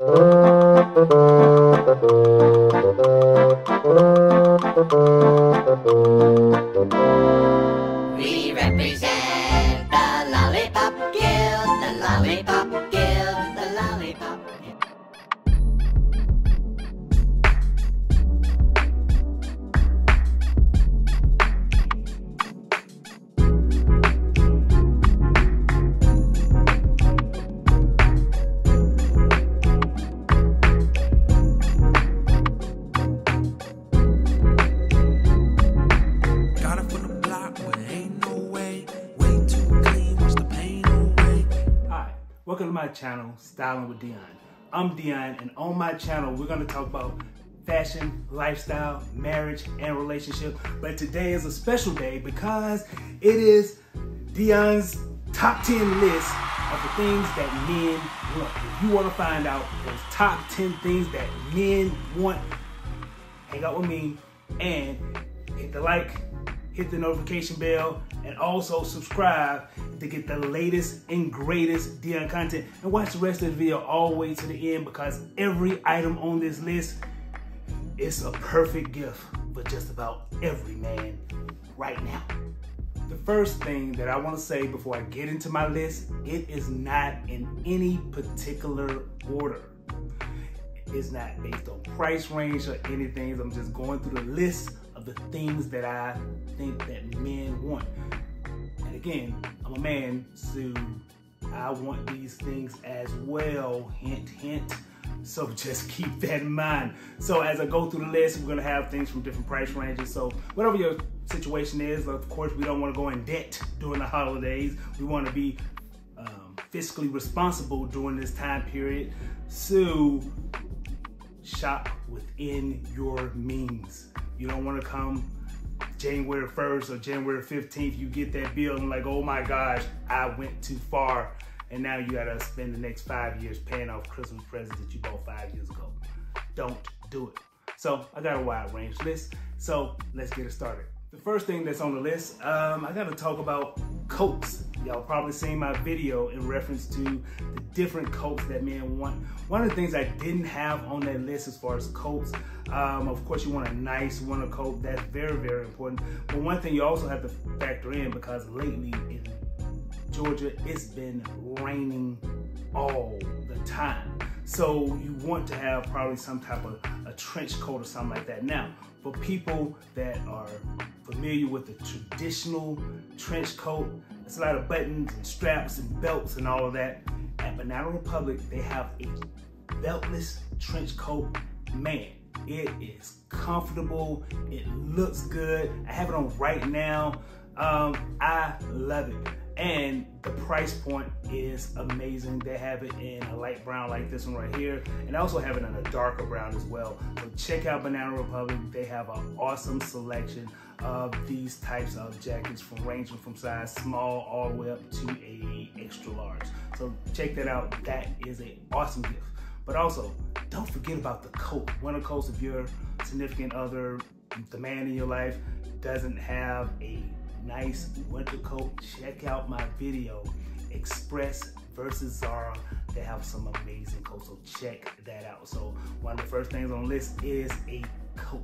We Styling with Deon. I'm Deon, and on my channel, we're gonna talk about fashion, lifestyle, marriage, and relationship. But today is a special day because it is Deon's top 10 list of the things that men want. If you wanna find out those top 10 things that men want, hang out with me and hit the like, hit the notification bell, and also subscribe to get the latest and greatest Deon content. And watch the rest of the video all the way to the end because every item on this list is a perfect gift for just about every man right now. The first thing that I want to say before I get into my list, it is not in any particular order. It's not based on price range or anything. I'm just going through the list of the things that I think that men want. And again, I'm a man, so I want these things as well. Hint, hint. So just keep that in mind. So as I go through the list, we're gonna have things from different price ranges. So whatever your situation is, of course, we don't want to go in debt during the holidays. We want to be um, fiscally responsible during this time period. So shop within your means. You don't want to come January 1st or January 15th, you get that bill and like, oh my gosh, I went too far. And now you gotta spend the next five years paying off Christmas presents that you bought five years ago. Don't do it. So I got a wide range list. So let's get it started. The first thing that's on the list, um, I gotta talk about coats. Y'all probably seen my video in reference to the different coats that men want. One of the things I didn't have on that list as far as coats, um, of course you want a nice winter coat. That's very, very important. But one thing you also have to factor in because lately in Georgia, it's been raining all the time. So you want to have probably some type of a trench coat or something like that. Now, for people that are familiar with the traditional trench coat, it's a lot of buttons and straps and belts and all of that. At Banana Republic, they have a beltless trench coat. Man, it is comfortable. It looks good. I have it on right now. Um, I love it. And the price point is amazing. They have it in a light brown like this one right here. And I also have it in a darker brown as well. So check out Banana Republic. They have an awesome selection of these types of jackets from ranging from size small all the way up to a extra large. So check that out. That is an awesome gift. But also, don't forget about the coat. Winter coats if your significant other, the man in your life, doesn't have a nice winter coat, check out my video, Express versus Zara. They have some amazing coats, so check that out. So one of the first things on the list is a coat.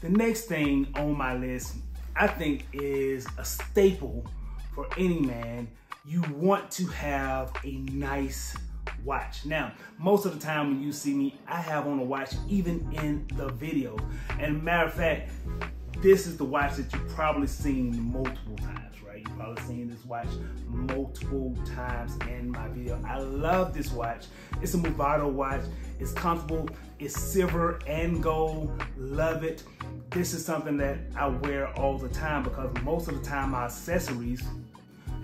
The next thing on my list, I think is a staple for any man. You want to have a nice watch. Now, most of the time when you see me, I have on a watch even in the video. And matter of fact, this is the watch that you've probably seen multiple times, right? You've probably seen this watch multiple times in my video. I love this watch. It's a Movado watch. It's comfortable. It's silver and gold. Love it. This is something that I wear all the time because most of the time my accessories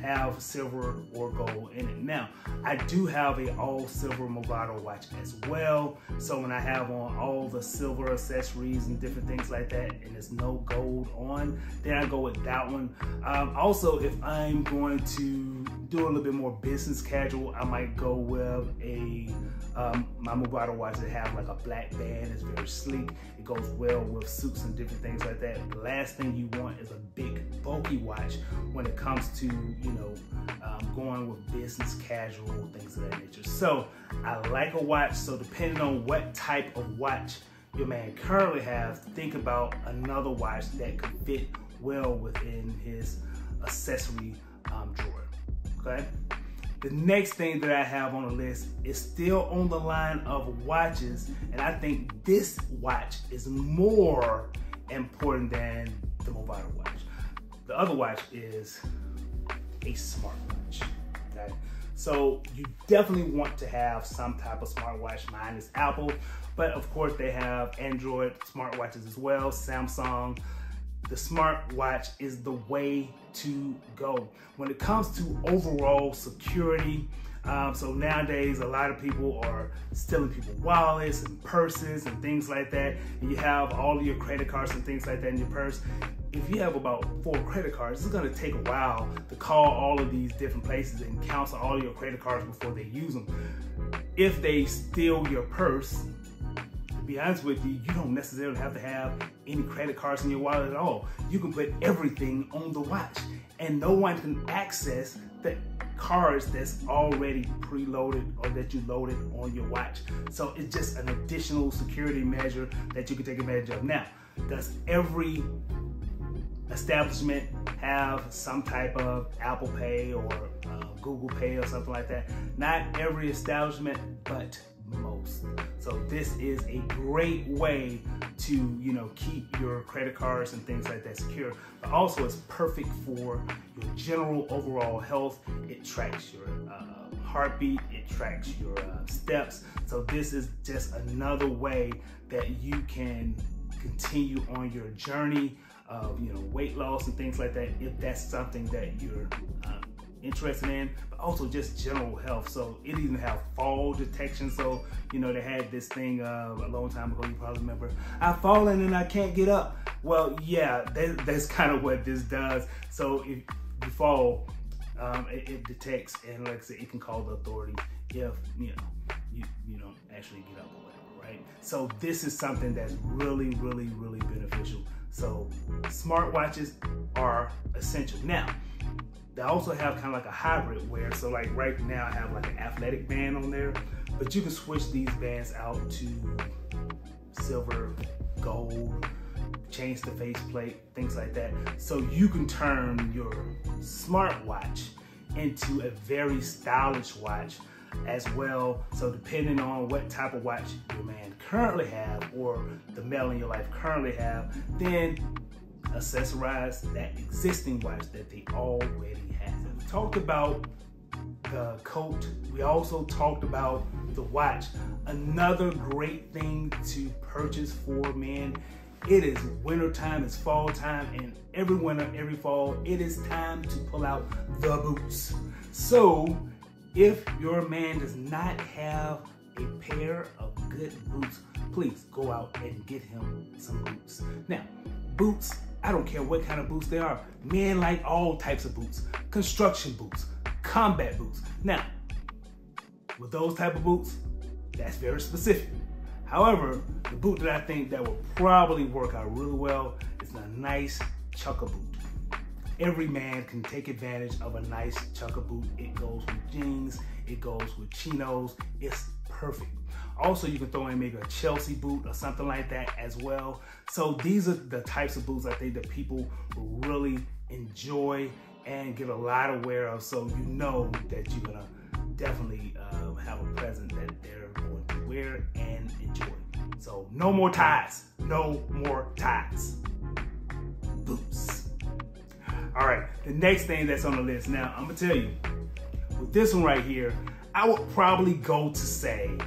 have silver or gold in it. Now, I do have a all silver Movado watch as well. So when I have on all the silver accessories and different things like that, and there's no gold on, then I go with that one. Um, also, if I'm going to do a little bit more business casual, I might go with a um, my Movado watch that have like a black band. It's very sleek. It goes well with suits and different things like that. The last thing you want is a big bulky watch when it comes to you you know, um, going with business casual, things of that nature. So I like a watch. So depending on what type of watch your man currently has, think about another watch that could fit well within his accessory um, drawer, okay? The next thing that I have on the list is still on the line of watches, and I think this watch is more important than the Movado watch. The other watch is a smartwatch. Okay, so you definitely want to have some type of smartwatch. Mine is Apple, but of course they have Android smartwatches as well, Samsung. The smartwatch is the way to go. When it comes to overall security, um, so nowadays, a lot of people are stealing people's wallets and purses and things like that. And you have all of your credit cards and things like that in your purse. If you have about four credit cards, it's gonna take a while to call all of these different places and cancel all your credit cards before they use them. If they steal your purse, be honest with you, you don't necessarily have to have any credit cards in your wallet at all. You can put everything on the watch and no one can access the cards that's already preloaded or that you loaded on your watch. So it's just an additional security measure that you can take advantage of. Now, does every establishment have some type of Apple Pay or uh, Google Pay or something like that? Not every establishment, but most. This is a great way to, you know, keep your credit cards and things like that secure. But also it's perfect for your general overall health. It tracks your uh, heartbeat, it tracks your uh, steps. So this is just another way that you can continue on your journey of, you know, weight loss and things like that if that's something that you're um, interested in, but also just general health. So it even have fall detection. So, you know, they had this thing uh, a long time ago, you probably remember, I've fallen and I can't get up. Well, yeah, that, that's kind of what this does. So if you fall, um, it, it, detects and like I said, it can call the authorities if, you know, you, you don't actually get up or whatever, right? So this is something that's really, really, really beneficial. So smartwatches are essential. Now, they also have kind of like a hybrid wear. So like right now I have like an athletic band on there, but you can switch these bands out to silver, gold, change the faceplate, things like that. So you can turn your smartwatch into a very stylish watch as well. So depending on what type of watch your man currently have or the male in your life currently have, then accessorize that existing watch that they already have. We talked about the coat. We also talked about the watch. Another great thing to purchase for men. It is winter time, it's fall time, and every winter, every fall, it is time to pull out the boots. So, if your man does not have a pair of good boots, please go out and get him some boots. Now, boots I don't care what kind of boots they are. Men like all types of boots. Construction boots, combat boots. Now, with those type of boots, that's very specific. However, the boot that I think that will probably work out really well is a nice chukka boot. Every man can take advantage of a nice chukka boot. It goes with jeans, it goes with chinos, it's perfect. Also, you can throw in maybe a Chelsea boot or something like that as well. So these are the types of boots I think that people really enjoy and get a lot of wear of. So you know that you're gonna definitely uh, have a present that they're going to wear and enjoy. So no more ties, no more ties. Boots. All right, the next thing that's on the list. Now, I'm gonna tell you, with this one right here, I would probably go to say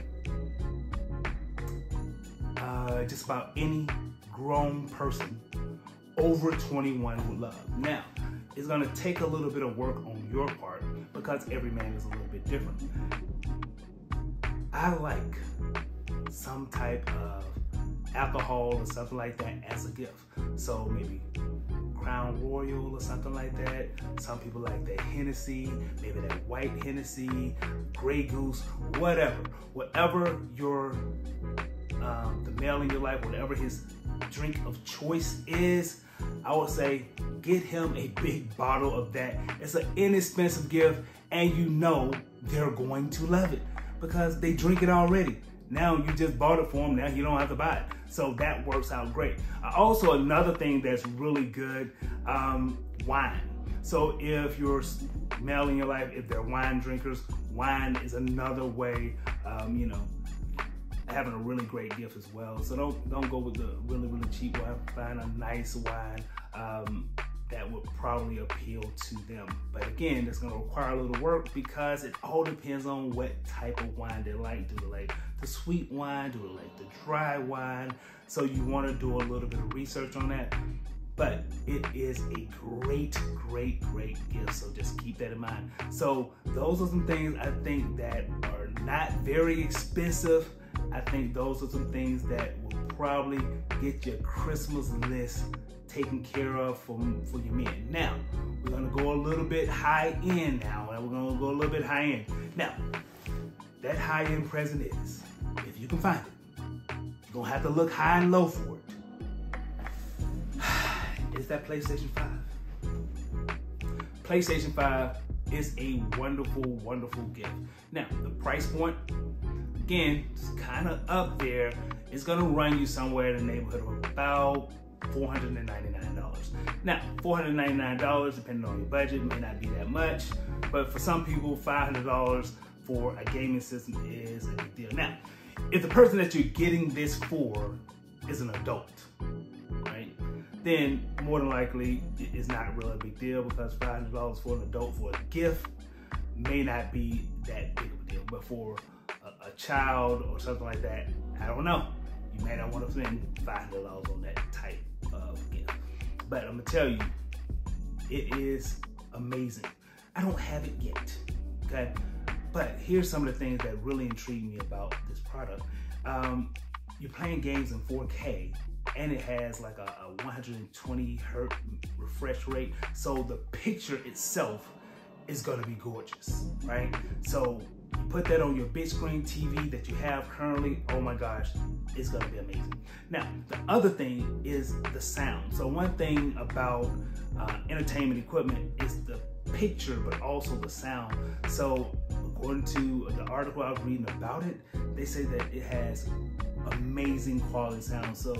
uh, just about any grown person over 21 would love. Now, it's gonna take a little bit of work on your part because every man is a little bit different. I like some type of alcohol or something like that as a gift. So maybe Crown Royal or something like that. Some people like that Hennessy, maybe that white Hennessy, Grey Goose, whatever. Whatever your um, the male in your life, whatever his drink of choice is, I would say get him a big bottle of that. It's an inexpensive gift and you know they're going to love it because they drink it already. Now you just bought it for them, now you don't have to buy it. So that works out great. Uh, also, another thing that's really good, um, wine. So if you're male in your life, if they're wine drinkers, wine is another way, um, you know, having a really great gift as well. So don't don't go with the really really cheap wine. Find a nice wine um, that would probably appeal to them. But again, that's going to require a little work because it all depends on what type of wine they like. Do they like the sweet wine? Do they like the dry wine? So you want to do a little bit of research on that. But it is a great, great, great gift. So just keep that in mind. So those are some things I think that are not very expensive. I think those are some things that will probably get your Christmas list taken care of for, for your men. Now, we're gonna go a little bit high end now, we're gonna go a little bit high end. Now, that high end present is, if you can find it, you're gonna have to look high and low for it. It's that PlayStation 5. PlayStation 5 is a wonderful, wonderful gift. Now, the price point, again, is kind of up there. It's gonna run you somewhere in the neighborhood of about $499. Now, $499, depending on your budget, may not be that much, but for some people, $500 for a gaming system is a big deal. Now, if the person that you're getting this for is an adult, then more than likely it's not really a big deal because $500 for an adult for a gift may not be that big of a deal. But for a, a child or something like that, I don't know. You may not want to spend $500 on that type of gift. But I'm gonna tell you, it is amazing. I don't have it yet, okay? But here's some of the things that really intrigue me about this product. Um, you're playing games in 4K and it has like a, a 120 hertz refresh rate. So the picture itself is gonna be gorgeous, right? So you put that on your big screen TV that you have currently, oh my gosh, it's gonna be amazing. Now, the other thing is the sound. So one thing about uh, entertainment equipment is the picture, but also the sound. So according to the article I was reading about it, they say that it has amazing quality sound. So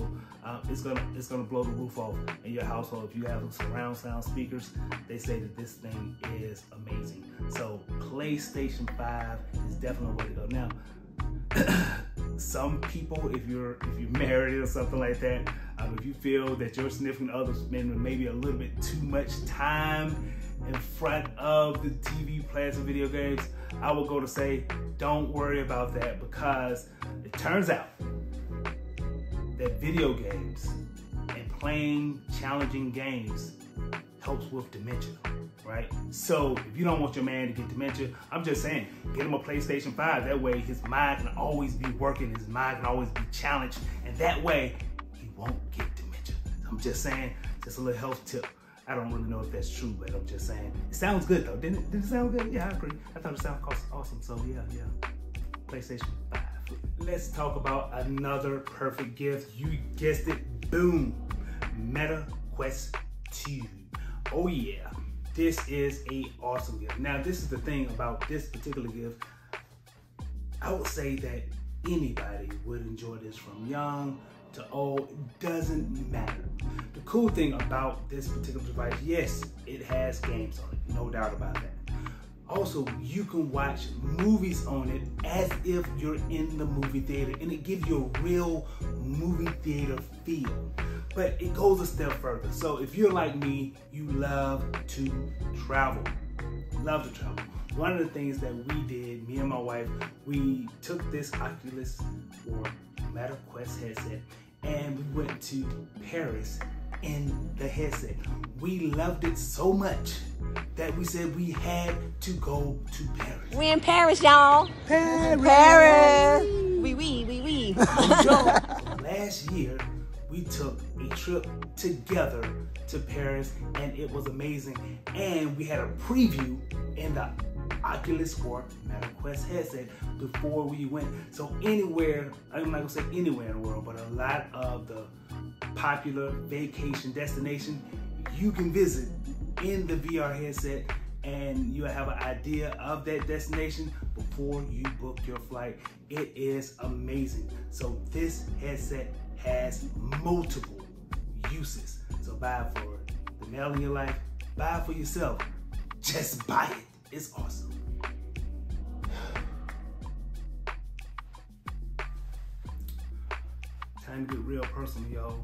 uh, it's gonna it's gonna blow the roof off in your household. If you have surround sound speakers, they say that this thing is amazing. So PlayStation 5 is definitely a way to go. Now, some people, if you're if you're married or something like that, um, if you feel that your significant other spending maybe a little bit too much time in front of the TV players and video games, I would go to say, don't worry about that because it turns out that video games and playing challenging games helps with dementia, right? So if you don't want your man to get dementia, I'm just saying, get him a PlayStation 5. That way his mind can always be working, his mind can always be challenged, and that way he won't get dementia. I'm just saying, just a little health tip. I don't really know if that's true, but I'm just saying. It sounds good though, didn't it? Did it sound good? Yeah, I agree. I thought it sounded awesome. So yeah, yeah. PlayStation 5. Let's talk about another perfect gift. You guessed it, boom. Meta Quest 2. Oh yeah, this is a awesome gift. Now this is the thing about this particular gift. I would say that anybody would enjoy this from young to old, it doesn't matter. The cool thing about this particular device, yes, it has games on it, no doubt about that. Also, you can watch movies on it as if you're in the movie theater and it gives you a real movie theater feel. But it goes a step further. So if you're like me, you love to travel. Love to travel. One of the things that we did, me and my wife, we took this Oculus or Meta Quest headset and we went to Paris in the headset. We loved it so much that we said we had to go to Paris. We in Paris, y'all. Paris! Paris. We we we we. so, last year, we took a trip together to Paris and it was amazing. And we had a preview in the Oculus or Meta Quest headset before we went. So anywhere, I'm not gonna say anywhere in the world, but a lot of the popular vacation destination you can visit in the VR headset and you'll have an idea of that destination before you book your flight. It is amazing. So this headset has multiple uses. So buy it for the male in your life, buy it for yourself. Just buy it. It's awesome. Time to get real personal, y'all.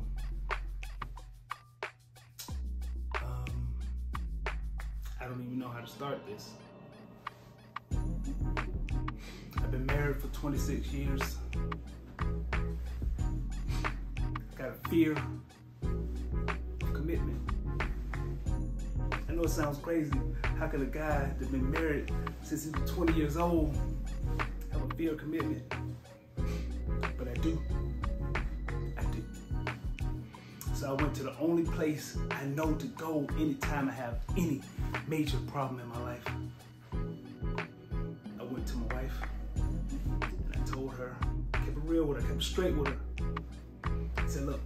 Um, I don't even know how to start this. I've been married for 26 years. Got a fear of commitment. I know it sounds crazy. How could a guy that's been married since he was 20 years old have a fear of commitment? So I went to the only place I know to go anytime I have any major problem in my life. I went to my wife and I told her, I kept it real with her, I kept it straight with her. I said, look,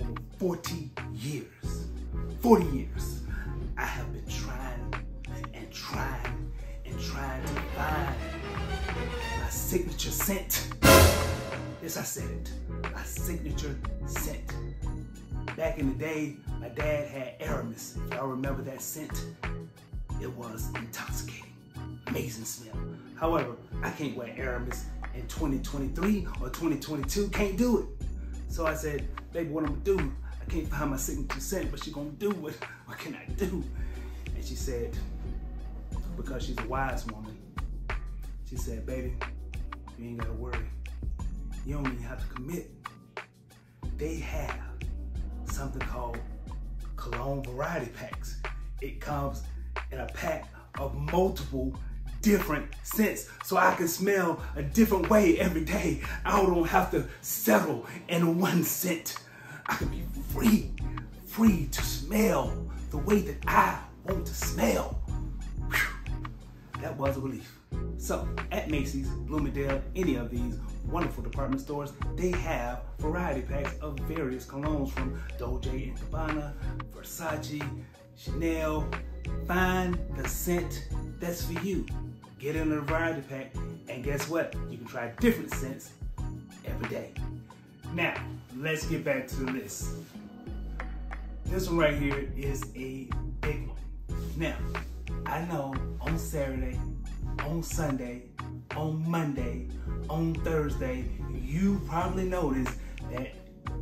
over 40 years, 40 years, I have been trying and trying and trying to find my signature scent. Yes, I said it. My signature scent. Back in the day, my dad had Aramis. Y'all remember that scent, it was intoxicating. Amazing smell. However, I can't wear Aramis in 2023 or 2022. Can't do it. So I said, baby, what I'm gonna do? I can't find my signature scent, but she gonna do it. What can I do? And she said, because she's a wise woman, she said, baby, you ain't gotta worry. You don't even have to commit. They have something called cologne variety packs. It comes in a pack of multiple different scents so I can smell a different way every day. I don't have to settle in one scent. I can be free, free to smell the way that I want to smell. Whew. That was a relief. So at Macy's, Bloomingdale, any of these wonderful department stores, they have variety packs of various colognes from Dolce & Gabbana, Versace, Chanel. Find the scent that's for you. Get in a variety pack, and guess what? You can try different scents every day. Now, let's get back to the list. This one right here is a big one. Now, I know on Saturday, on Sunday, on Monday, on Thursday, you probably noticed that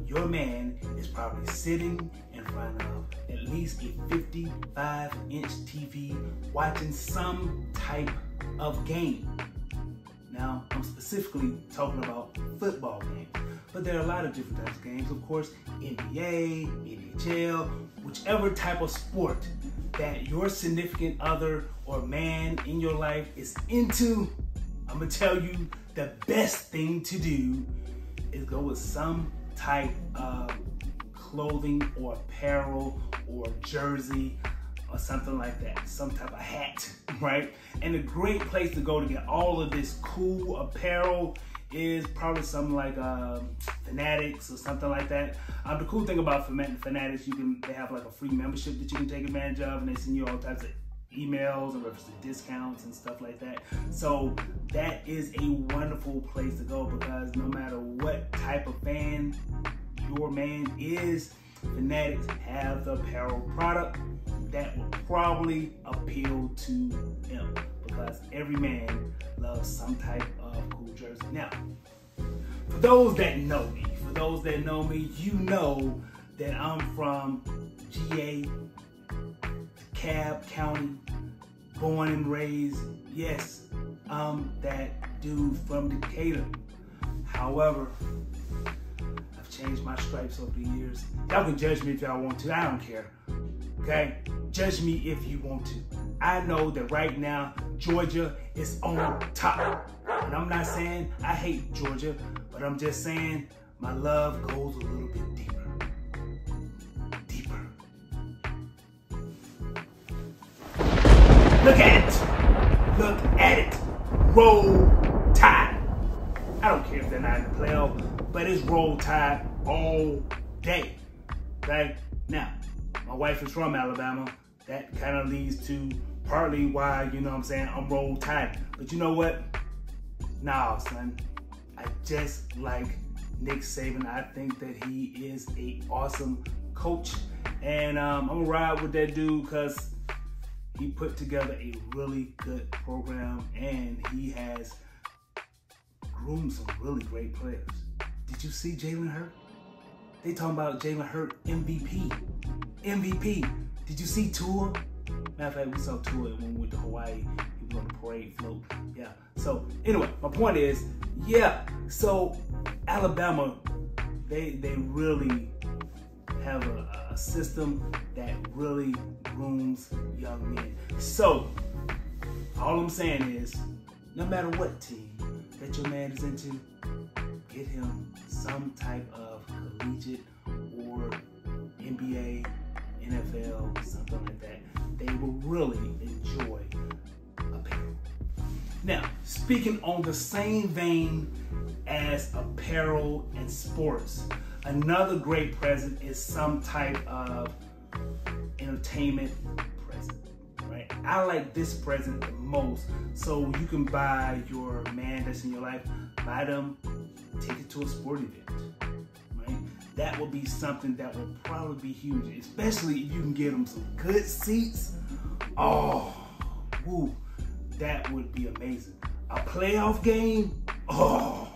your man is probably sitting in front of at least a 55 inch TV watching some type of game. Now, I'm specifically talking about football games, but there are a lot of different types of games. Of course, NBA, NHL, whichever type of sport that your significant other or man in your life is into, I'm gonna tell you the best thing to do is go with some type of clothing or apparel or jersey or something like that, some type of hat, right? And a great place to go to get all of this cool apparel is probably something like um, Fanatics or something like that. Um, the cool thing about Fanatics, you can they have like a free membership that you can take advantage of, and they send you all types of emails and reference discounts and stuff like that. So that is a wonderful place to go because no matter what type of fan your man is, Fanatics have the apparel product that will probably appeal to him because every man loves some type of cool jersey. Now, for those that know me, for those that know me, you know that I'm from GA, Cab County, born and raised. Yes, I'm that dude from Decatur. However, I've changed my stripes over the years. Y'all can judge me if y'all want to. I don't care. Okay? Judge me if you want to. I know that right now, Georgia is on top. And I'm not saying I hate Georgia, but I'm just saying my love goes a little bit deeper. Deeper. Look at it. Look at it. Roll Tide. I don't care if they're not in the playoff, but it's Roll Tide all day. Okay? My wife is from Alabama. That kind of leads to partly why, you know what I'm saying, I'm roll tide. But you know what? Nah, son. I just like Nick Saban. I think that he is a awesome coach. And um, I'm gonna ride with that dude because he put together a really good program and he has groomed some really great players. Did you see Jalen Hurts? They talking about Jalen Hurts MVP. MVP. Did you see Tua? Matter of fact, we saw Tua when we went to Hawaii. He was on the parade float. Yeah. So anyway, my point is, yeah. So Alabama, they they really have a, a system that really grooms young men. So all I'm saying is, no matter what team that your man is into, get him some type of collegiate or NBA, NFL, something like that. They will really enjoy apparel. Now, speaking on the same vein as apparel and sports, another great present is some type of entertainment present. Right? I like this present the most. So you can buy your man that's in your life, buy them, take it to a sport event. That will be something that will probably be huge, especially if you can get them some good seats. Oh, woo, that would be amazing. A playoff game, oh,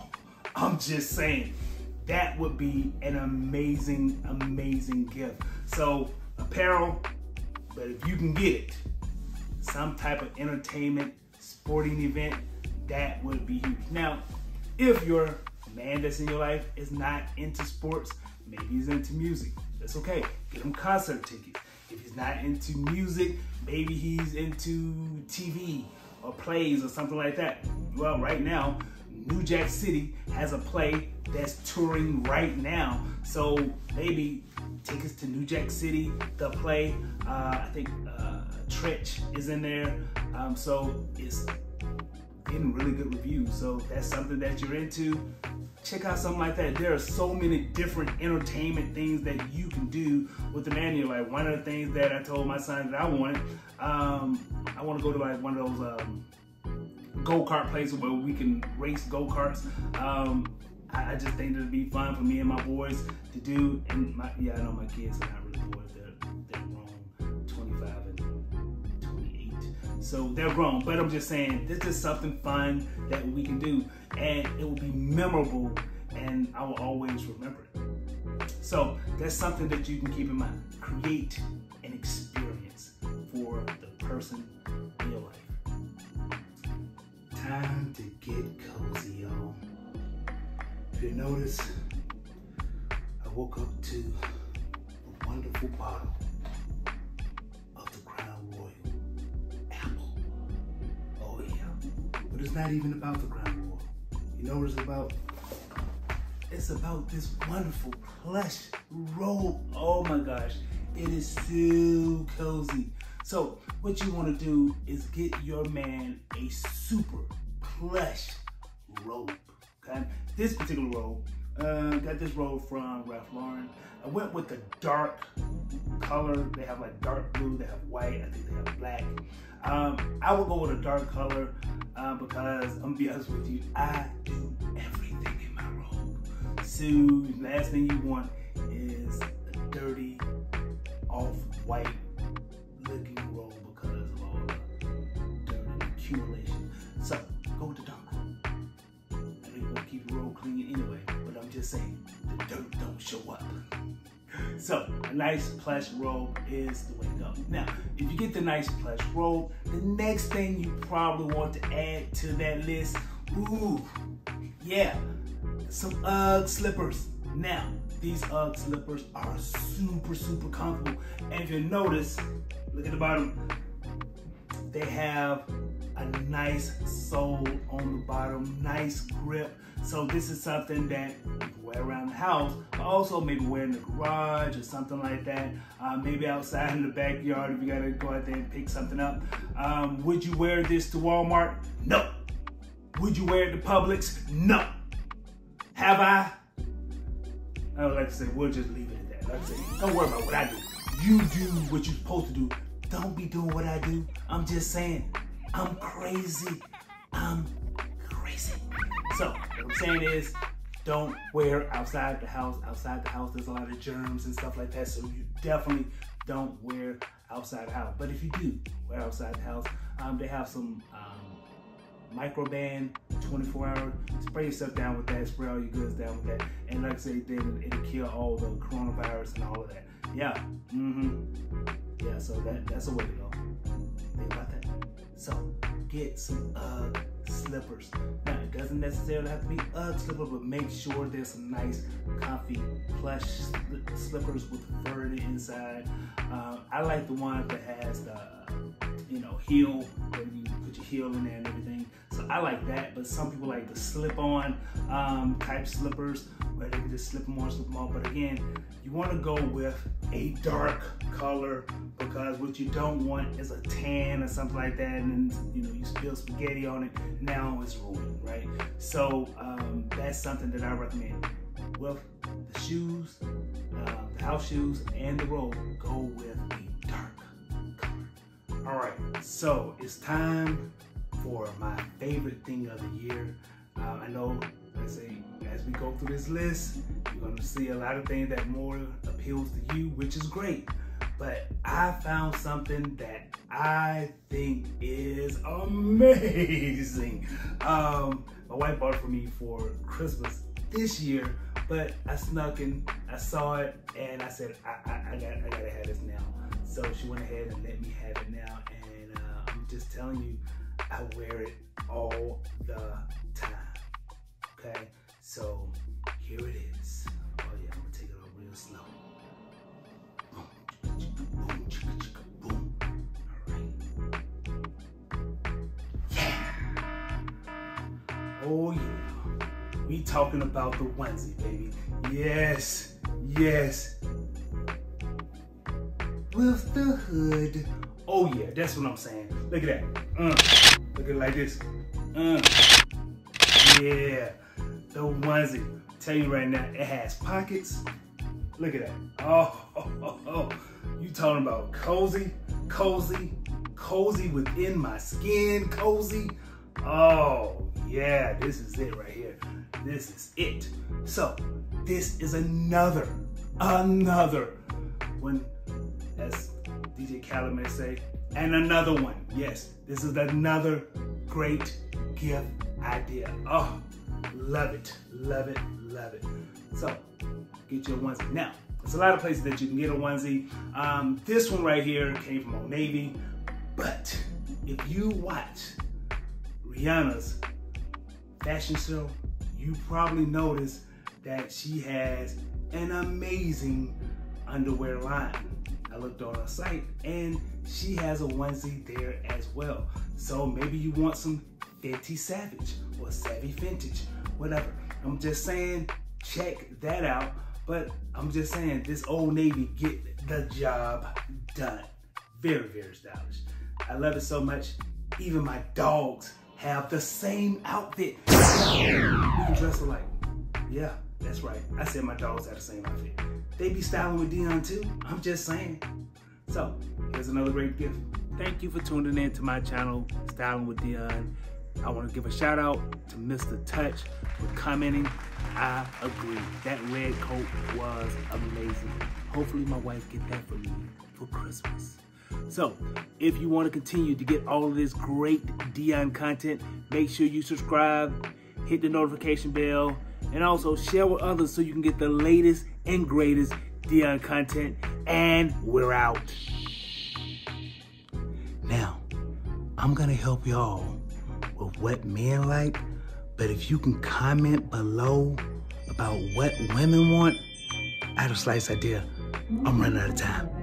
I'm just saying, that would be an amazing, amazing gift. So, apparel, but if you can get it, some type of entertainment, sporting event, that would be huge. Now, if your man that's in your life is not into sports, maybe he's into music. That's okay. Get him concert tickets. If he's not into music, maybe he's into TV or plays or something like that. Well, right now, New Jack City has a play that's touring right now. So maybe tickets to New Jack City, the play. Uh, I think uh, Treach is in there. Um, so it's getting really good reviews. So that's something that you're into. Check out something like that. There are so many different entertainment things that you can do with the manual. Like. One of the things that I told my son that I wanted, um, I want to go to like one of those um, go-kart places where we can race go-karts. Um, I, I, just think it'd be fun for me and my boys to do. And my, yeah, I know my kids are not So they're grown. But I'm just saying, this is something fun that we can do. And it will be memorable and I will always remember it. So that's something that you can keep in mind. Create an experience for the person in your life. Time to get cozy, y'all. If you notice, I woke up to a wonderful bottle it's not even about the Crown Royal. You know what it's about? It's about this wonderful plush robe. Oh my gosh, it is so cozy. So what you want to do is get your man a super plush robe. Okay, this particular robe, uh, got this robe from Ralph Lauren. I went with the dark color. They have like dark blue, they have white, I think they have black. Um, I would go with a dark color uh, because I'm gonna be honest with you, I do everything in my robe. So last thing you want is a dirty, off-white looking robe because of all the dirt accumulation. So go with the dark robe. I want to keep your robe clean anyway, but I'm just saying the dirt don't show up. So a nice plush robe is the way to go. Now, if you get the nice plush robe, the next thing you probably want to add to that list, ooh, yeah, some UGG slippers. Now, these UGG slippers are super, super comfortable. And if you notice, look at the bottom, they have a nice sole on the bottom, nice grip. So this is something that wear around the house, but also maybe wear in the garage or something like that. Uh, maybe outside in the backyard if you gotta go out there and pick something up. Um, would you wear this to Walmart? No. Would you wear it to Publix? No. Have I? I would like to say we'll just leave it at that. Like I say, don't worry about what I do. You do what you're supposed to do. Don't be doing what I do. I'm just saying, I'm crazy. I'm crazy. So what I'm saying is, don't wear outside the house. Outside the house, there's a lot of germs and stuff like that. So you definitely don't wear outside the house. But if you do wear outside the house, um, they have some um, microban 24 hour. Spray yourself down with that. Spray all your goods down with that. And like I say, then it'll kill all the coronavirus and all of that. Yeah. Mm-hmm. Yeah. So that that's a way to go. So get some UGG slippers. Now it doesn't necessarily have to be UGG slippers, but make sure there's some nice, comfy, plush slippers with fur in the inside. Um, I like the one that has the, you know, heel where you put your heel in there and everything. So I like that, but some people like the slip-on um, type slippers where they can just slip them on, slip them off. But again, you want to go with a dark color because what you don't want is a tan or something like that, and then you know you spill spaghetti on it. Now it's ruined, right? So um, that's something that I recommend. With the shoes, uh, the house shoes, and the robe, go with color. All right, so it's time for my favorite thing of the year. Uh, I know, say, as we go through this list, you're gonna see a lot of things that more appeals to you, which is great. But I found something that I think is amazing. Um, my wife bought it for me for Christmas this year, but I snuck in, I saw it, and I said, I, I, I, got, I gotta have this now. So she went ahead and let me have it now, and uh, I'm just telling you, I wear it all the time. Okay, so here it is. Oh yeah, I'm gonna take it off real slow. Oh yeah. We talking about the onesie, baby. Yes, yes. With the hood. Oh yeah, that's what I'm saying. Look at that. Uh, look at it like this. Uh, yeah, the onesie. Tell you right now, it has pockets. Look at that. Oh, oh, oh, oh. you talking about cozy, cozy, cozy within my skin, cozy. Oh yeah, this is it right here. This is it. So this is another, another one, Say, and another one. Yes, this is another great gift idea. Oh, love it, love it, love it. So, get your onesie. Now, there's a lot of places that you can get a onesie. Um, this one right here came from Old Navy, but if you watch Rihanna's fashion show, you probably noticed that she has an amazing underwear line. I looked on her site and she has a onesie there as well. So maybe you want some Fenty Savage or Savvy Vintage, whatever. I'm just saying, check that out. But I'm just saying, this Old Navy get the job done. Very, very stylish. I love it so much. Even my dogs have the same outfit. We can dress alike. Yeah, that's right. I said my dogs have the same outfit. They be styling with Deon too. I'm just saying. So, here's another great gift. Thank you for tuning in to my channel, Styling with Deon. I want to give a shout out to Mr. Touch for commenting. I agree. That red coat was amazing. Hopefully my wife get that for me for Christmas. So, if you want to continue to get all of this great Deon content, make sure you subscribe, hit the notification bell, and also share with others so you can get the latest and greatest Deon content. And we're out. Now, I'm to help y'all with what men like, but if you can comment below about what women want, I have a slice idea. I'm running out of time.